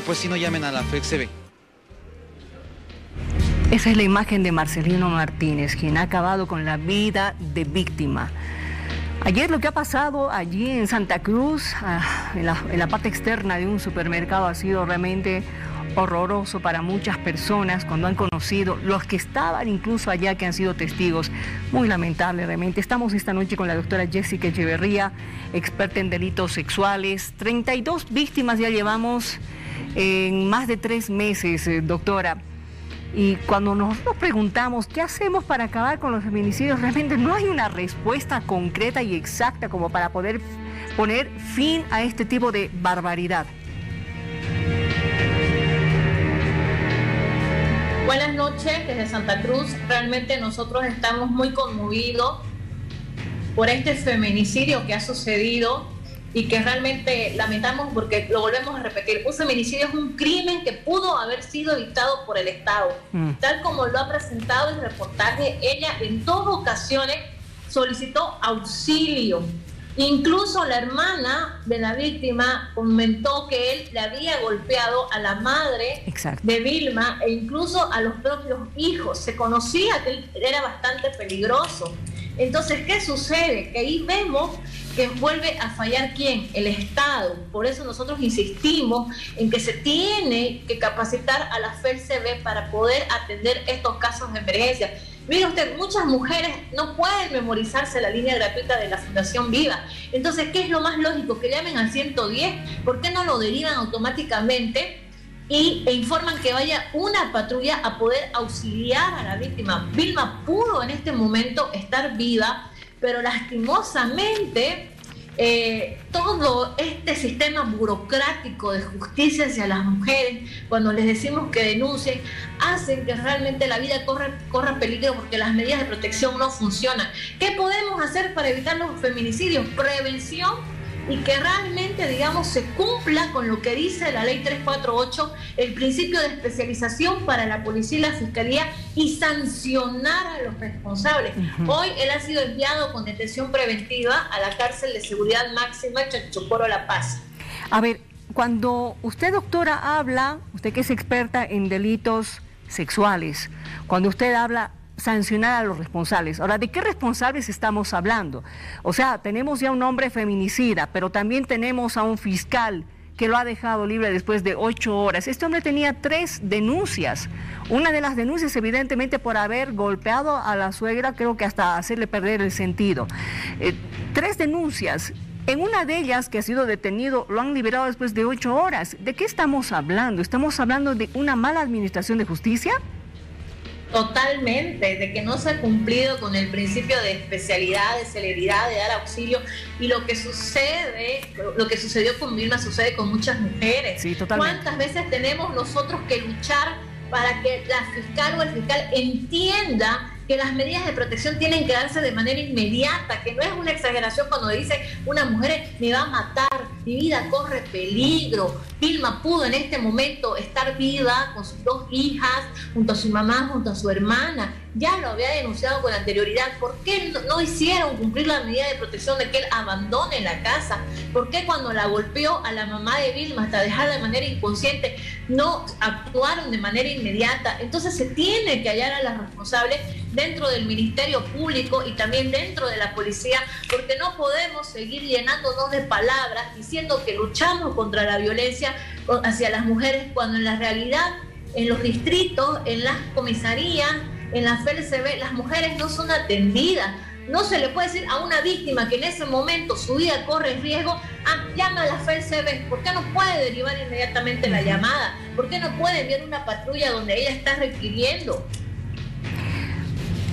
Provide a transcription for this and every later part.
pues si no llamen a la FEXB. Esa es la imagen de Marcelino Martínez, quien ha acabado con la vida de víctima. Ayer lo que ha pasado allí en Santa Cruz, ah, en la, parte externa de un supermercado, ha sido realmente horroroso para muchas personas cuando han conocido, los que estaban incluso allá, que han sido testigos. Muy lamentable realmente. Estamos esta noche con la doctora Jessica Echeverría, experta en delitos sexuales. 32 víctimas ya llevamos en más de tres meses, eh, doctora. Y cuando nos preguntamos qué hacemos para acabar con los feminicidios, realmente no hay una respuesta concreta y exacta como para poder poner fin a este tipo de barbaridad. Buenas noches desde Santa Cruz. Realmente nosotros estamos muy conmovidos por este feminicidio que ha sucedido y que realmente lamentamos porque lo volvemos a repetir, un feminicidio es un crimen que pudo haber sido evitado por el Estado. Mm. Tal como lo ha presentado el reportaje, ella en dos ocasiones solicitó auxilio. Incluso la hermana de la víctima comentó que él le había golpeado a la madre de Vilma e incluso a los propios hijos. Se conocía que él era bastante peligroso. Entonces, ¿qué sucede? Que ahí vemos que vuelve a fallar quién? El Estado. Por eso nosotros insistimos en que se tiene que capacitar a la FELCB para poder atender estos casos de emergencia. Mire usted, muchas mujeres no pueden memorizarse la línea gratuita de la Fundación Viva. Entonces, ¿qué es lo más lógico? Que llamen al 110. ¿Por qué no lo derivan automáticamente? Y, informan que vaya una patrulla a poder auxiliar a la víctima. Vilma pudo en este momento estar viva, pero lastimosamente eh, todo este sistema burocrático de justicia hacia las mujeres, cuando les decimos que denuncien, hacen que realmente la vida corra, corra peligro porque las medidas de protección no funcionan. ¿Qué podemos hacer para evitar los feminicidios? Prevención y que realmente, digamos, se cumpla con lo que dice la ley 348, el principio de especialización para la policía y la fiscalía y sancionar a los responsables. Hoy él ha sido enviado con detención preventiva a la cárcel de seguridad máxima Chachocoro La Paz. A ver, cuando usted, doctora, habla, usted que es experta en delitos sexuales, cuando usted habla sancionar a los responsables. Ahora, ¿de qué responsables estamos hablando? O sea, tenemos ya un hombre feminicida, pero también tenemos a un fiscal que lo ha dejado libre después de ocho horas. Este hombre tenía tres denuncias. Una de las denuncias, evidentemente, por haber golpeado a la suegra, creo que hasta hacerle perder el sentido. Eh, tres denuncias. En una de ellas, que ha sido detenido, lo han liberado después de ocho horas. ¿De qué estamos hablando? ¿Estamos hablando de una mala administración de justicia? Totalmente, de que no se ha cumplido con el principio de especialidad, de celeridad, de dar auxilio. Y lo que sucede, lo que sucedió con Vilma sucede con muchas mujeres. Sí, totalmente. ¿Cuántas veces tenemos nosotros que luchar para que la fiscal o el fiscal entienda que las medidas de protección tienen que darse de manera inmediata, que no es una exageración cuando dice una mujer me va a matar, mi vida corre peligro. Vilma pudo en este momento estar viva con sus dos hijas, junto a su mamá, junto a su hermana. Ya lo había denunciado con anterioridad. ¿Por qué no hicieron cumplir la medida de protección de que él abandone la casa? ¿Por qué cuando la golpeó a la mamá de Vilma hasta dejarla de manera inconsciente no actuaron de manera inmediata? Entonces se tiene que hallar a las responsables dentro del Ministerio Público y también dentro de la policía, porque no podemos seguir llenándonos de palabras diciendo que luchamos contra la violencia hacia las mujeres, cuando en la realidad, en los distritos, en las comisarías, en la FLCB, las mujeres no son atendidas. No se le puede decir a una víctima que en ese momento su vida corre riesgo, ah, llama a la FLCB. ¿Por qué no puede derivar inmediatamente la llamada? ¿Por qué no puede enviar una patrulla donde ella está requiriendo?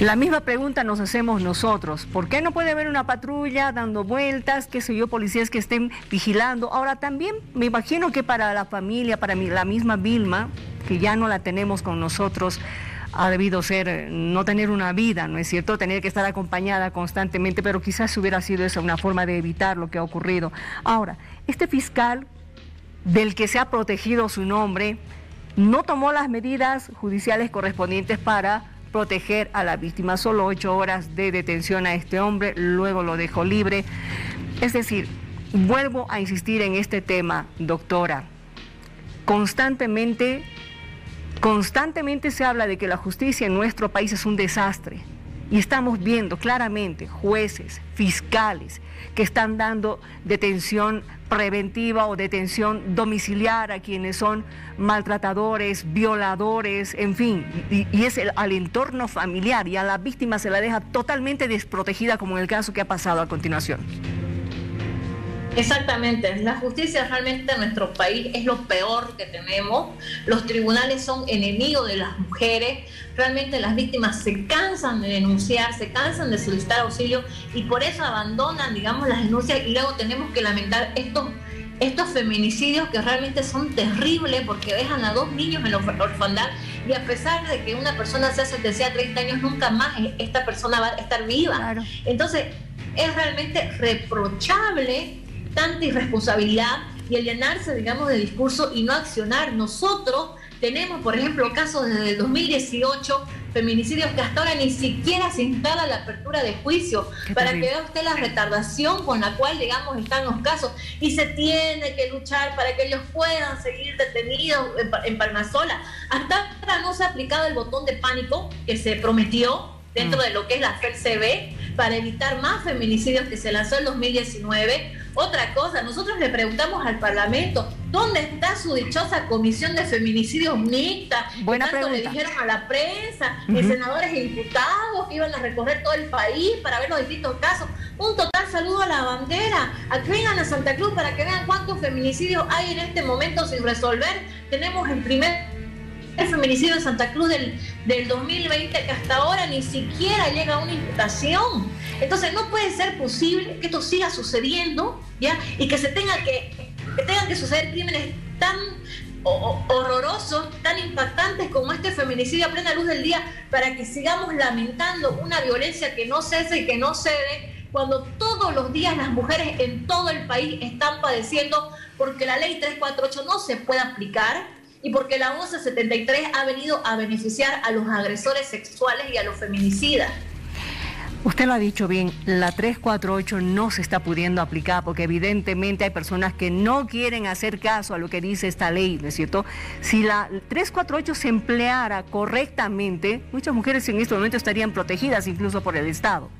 La misma pregunta nos hacemos nosotros. ¿Por qué no puede haber una patrulla dando vueltas, qué sé yo, policías que estén vigilando? Ahora también me imagino que para la familia, para la misma Vilma, que ya no la tenemos con nosotros, ha debido ser eh, no tener una vida, ¿no es cierto? Tener que estar acompañada constantemente, pero quizás hubiera sido esa una forma de evitar lo que ha ocurrido. Ahora, este fiscal del que se ha protegido su nombre no tomó las medidas judiciales correspondientes para proteger a la víctima. Solo ocho horas de detención a este hombre, luego lo dejó libre. Es decir, vuelvo a insistir en este tema, doctora. constantemente, constantemente se habla de que la justicia en nuestro país es un desastre. Y estamos viendo claramente jueces, fiscales, que están dando detención preventiva o detención domiciliar a quienes son maltratadores, violadores, en fin, y, es al entorno familiar y a la víctima se la deja totalmente desprotegida como en el caso que ha pasado a continuación. Exactamente, la justicia realmente en nuestro país es lo peor que tenemos. Los tribunales son enemigos de las mujeres. Realmente las víctimas se cansan de denunciar, se cansan de solicitar auxilio y por eso abandonan, digamos, las denuncias y luego tenemos que lamentar estos estos feminicidios que realmente son terribles porque dejan a dos niños en la orfandad y a pesar de que una persona sea sentenciada a 30 años, nunca más esta persona va a estar viva. Entonces, es realmente reprochable tanta irresponsabilidad y el llenarse, digamos, de discurso y no accionar. Nosotros tenemos, por ejemplo, casos desde el 2018, feminicidios que hasta ahora ni siquiera se instala la apertura de juicio, para que vea usted la retardación con la cual, digamos, están los casos. Y se tiene que luchar para que ellos puedan seguir detenidos en, Palmasola. Hasta ahora no se ha aplicado el botón de pánico que se prometió dentro mm. de lo que es la FERCB para evitar más feminicidios que se lanzó en 2019 otra cosa, nosotros le preguntamos al Parlamento, ¿dónde está su dichosa comisión de feminicidios mixta? Buena tanto le dijeron a la prensa, senadores y diputados que iban a recorrer todo el país para ver los distintos casos. Un total saludo a la bandera, a que vengan a Santa Cruz para que vean cuántos feminicidios hay en este momento sin resolver. Tenemos el primer el feminicidio de Santa Cruz del, del 2020 que hasta ahora ni siquiera llega a una imputación. Entonces no puede ser posible que esto siga sucediendo, ¿ya? Y que se tenga que, que tengan que suceder crímenes tan horrorosos, tan impactantes como este feminicidio a plena luz del día, para que sigamos lamentando una violencia que no cese y que no cede, cuando todos los días las mujeres en todo el país están padeciendo porque la ley 348 no se puede aplicar, y porque la 1173 ha venido a beneficiar a los agresores sexuales y a los feminicidas. Usted lo ha dicho bien, la 348 no se está pudiendo aplicar porque evidentemente hay personas que no quieren hacer caso a lo que dice esta ley, ¿no es cierto? Si la 348 se empleara correctamente, muchas mujeres en este momento estarían protegidas incluso por el Estado.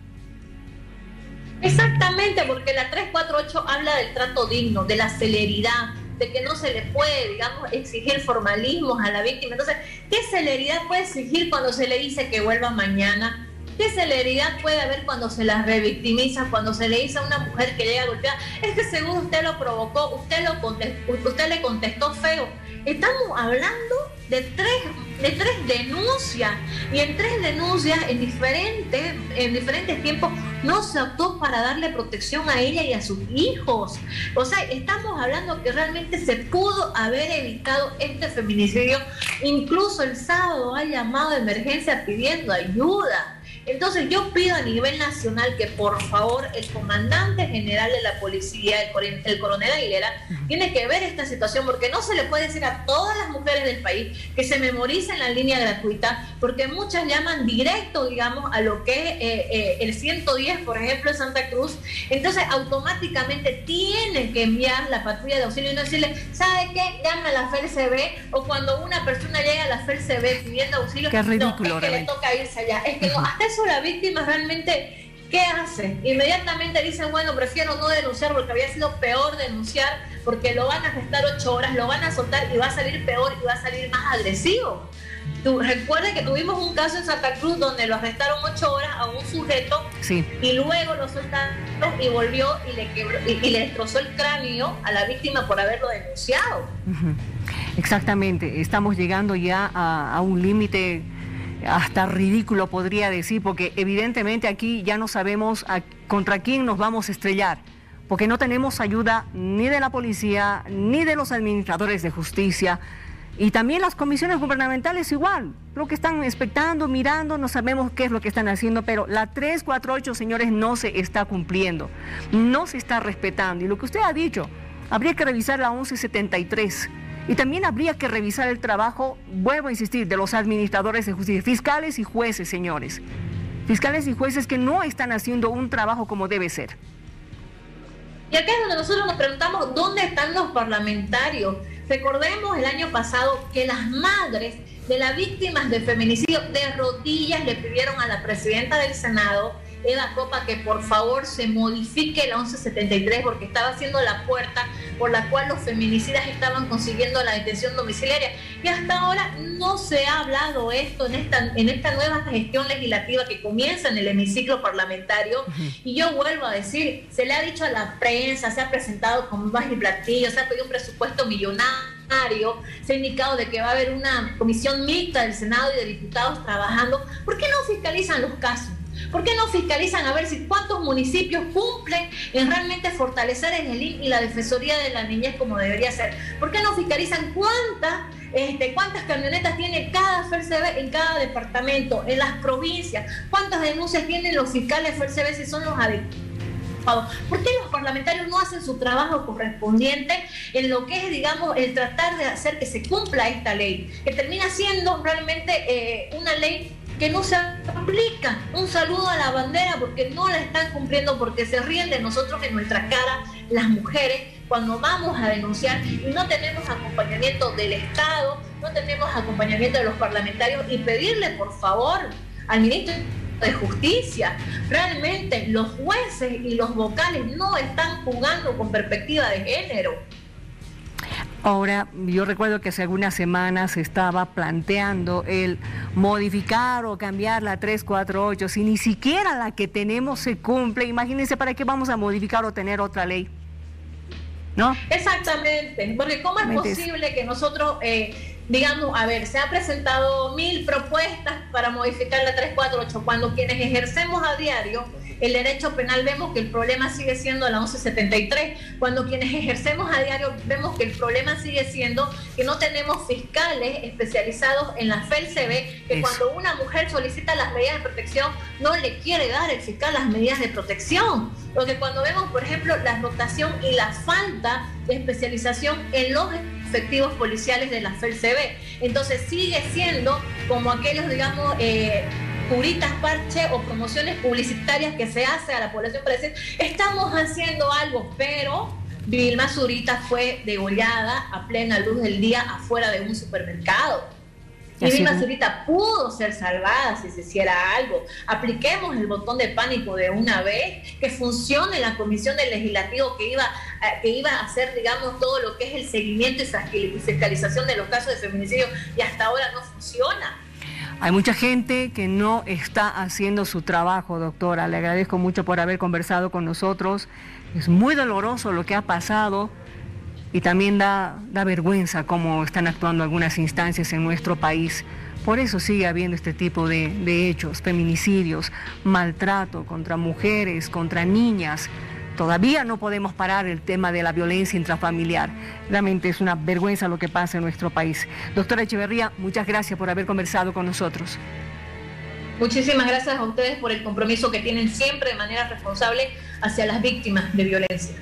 Exactamente, porque la 348 habla del trato digno, de la celeridad, de que no se le puede, digamos, exigir formalismos a la víctima. Entonces, ¿qué celeridad puede exigir cuando se le dice que vuelva mañana? ¿Qué celeridad puede haber cuando se la revictimiza, cuando se le dice a una mujer que llega golpeada? Es que según usted lo provocó, usted, lo usted le contestó feo. Estamos hablando de tres, de tres denuncias y en tres denuncias en diferentes, en diferentes tiempos no se optó para darle protección a ella y a sus hijos. O sea, estamos hablando que realmente se pudo haber evitado este feminicidio. Incluso el sábado ha llamado a emergencia pidiendo ayuda. Entonces yo pido a nivel nacional que por favor el comandante general de la policía, el, coronel Aguilera, tiene que ver esta situación porque no se le puede decir a todas las mujeres del país que se memoricen la línea gratuita porque muchas llaman directo, digamos, a lo que es eh, eh, el 110, por ejemplo, en Santa Cruz. Entonces automáticamente tiene que enviar la patrulla de auxilio y no decirle, ¿sabe qué? Llama a la FELCB o cuando una persona llega a la FELCB pidiendo auxilio, qué ridículo, no, es que le toca irse allá. Es que no, hasta eso la víctima realmente, ¿qué hace? Inmediatamente dicen, bueno, prefiero no denunciar porque había sido peor denunciar, porque lo van a arrestar ocho horas, lo van a soltar y va a salir peor y va a salir más agresivo. Tú, recuerda que tuvimos un caso en Santa Cruz donde lo arrestaron ocho horas a un sujeto y luego lo soltaron y volvió y le, quebró, y, le destrozó el cráneo a la víctima por haberlo denunciado. Exactamente, estamos llegando ya a un límite hasta ridículo podría decir, porque evidentemente aquí ya no sabemos contra quién nos vamos a estrellar, porque no tenemos ayuda ni de la policía, ni de los administradores de justicia, y también las comisiones gubernamentales igual, lo que están expectando, mirando, no sabemos qué es lo que están haciendo, pero la 348, señores, no se está cumpliendo, no se está respetando. Y lo que usted ha dicho, habría que revisar la 1173 y también habría que revisar el trabajo, vuelvo a insistir, de los administradores de justicia, fiscales y jueces, señores. Fiscales y jueces que no están haciendo un trabajo como debe ser. Y acá es donde nosotros nos preguntamos, ¿dónde están los parlamentarios? Recordemos el año pasado que las madres de las víctimas de feminicidio de rodillas le pidieron a la presidenta del Senado Eda Copa que por favor se modifique la 1173 porque estaba haciendo la puerta por la cual los feminicidas estaban consiguiendo la detención domiciliaria. Y hasta ahora no se ha hablado esto en esta, en esta nueva gestión legislativa que comienza en el hemiciclo parlamentario. Y yo vuelvo a decir, se le ha dicho a la prensa, se ha presentado con más y platillo, se ha pedido un presupuesto millonario, se ha indicado de que va a haber una comisión mixta del Senado y de diputados trabajando. ¿Por qué no fiscalizan los casos? ¿Por qué no fiscalizan a ver si cuántos municipios cumplen en realmente fortalecer el ELIN y la Defensoría de la Niñez como debería ser? ¿Por qué no fiscalizan cuántas, este, cuántas camionetas tiene cada FERCB en cada departamento, en las provincias? ¿Cuántas denuncias tienen los fiscales FERCB si son los adecuados? ¿Por qué los parlamentarios no hacen su trabajo correspondiente en lo que es, digamos, el tratar de hacer que se cumpla esta ley? Que termina siendo realmente eh, una ley que no se aplica. Un saludo a la bandera porque no la están cumpliendo, porque se ríen de nosotros en nuestra cara las mujeres cuando vamos a denunciar y no tenemos acompañamiento del Estado, no tenemos acompañamiento de los parlamentarios y pedirle por favor al ministro de Justicia, realmente los jueces y los vocales no están jugando con perspectiva de género. Ahora, yo recuerdo que hace algunas semanas se estaba planteando el modificar o cambiar la 348, si ni siquiera la que tenemos se cumple, imagínense para qué vamos a modificar o tener otra ley. ¿No? Exactamente, porque ¿cómo es posible que nosotros eh, digamos, a ver, se ha presentado mil propuestas para modificar la 348, cuando quienes ejercemos a diario el derecho penal vemos que el problema sigue siendo la 1173, cuando quienes ejercemos a diario vemos que el problema sigue siendo que no tenemos fiscales especializados en la FELCB, que cuando una mujer solicita las medidas de protección no le quiere dar el fiscal las medidas de protección. Porque cuando vemos, por ejemplo, la rotación y la falta de especialización en los efectivos policiales de la FELCB. Entonces sigue siendo como aquellos, digamos, eh, puritas parche o promociones publicitarias que se hace a la población para decir, estamos haciendo algo, pero Vilma Zurita fue degollada a plena luz del día afuera de un supermercado. Y Vilma Zurita pudo ser salvada si se hiciera algo. Apliquemos el botón de pánico de una vez, que funcione la comisión del legislativo que iba, eh, que iba a hacer, digamos, todo lo que es el seguimiento y fiscalización de los casos de feminicidio y hasta ahora no funciona. Hay mucha gente que no está haciendo su trabajo, doctora. Le agradezco mucho por haber conversado con nosotros. Es muy doloroso lo que ha pasado y también da, da vergüenza cómo están actuando algunas instancias en nuestro país. Por eso sigue habiendo este tipo de, de hechos, feminicidios, maltrato contra mujeres, contra niñas. Todavía no podemos parar el tema de la violencia intrafamiliar. Realmente es una vergüenza lo que pasa en nuestro país. Doctora Echeverría, muchas gracias por haber conversado con nosotros. Muchísimas gracias a ustedes por el compromiso que tienen siempre de manera responsable hacia las víctimas de violencia.